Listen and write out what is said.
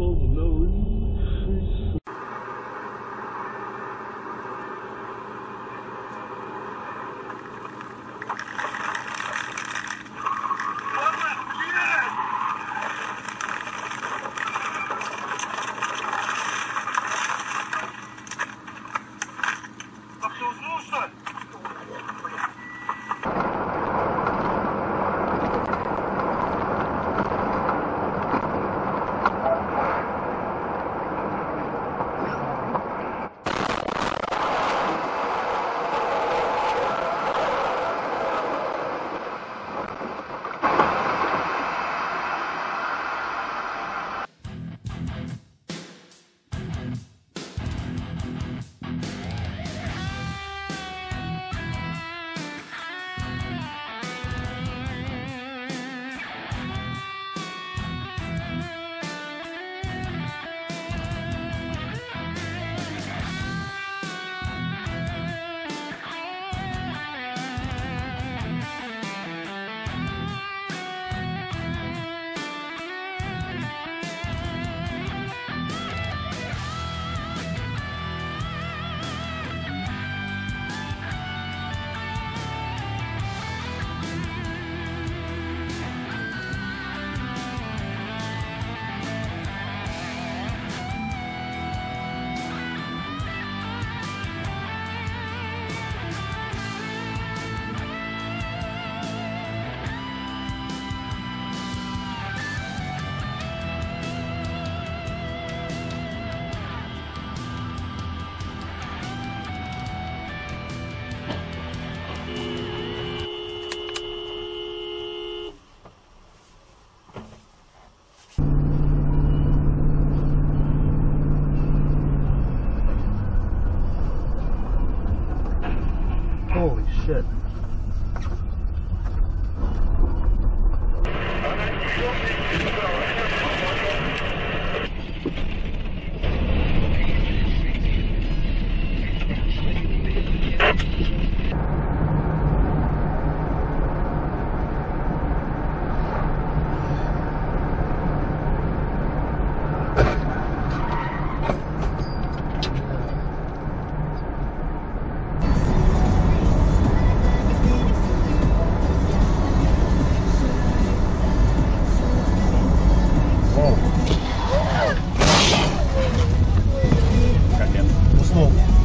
all over, no. Shit. beautiful.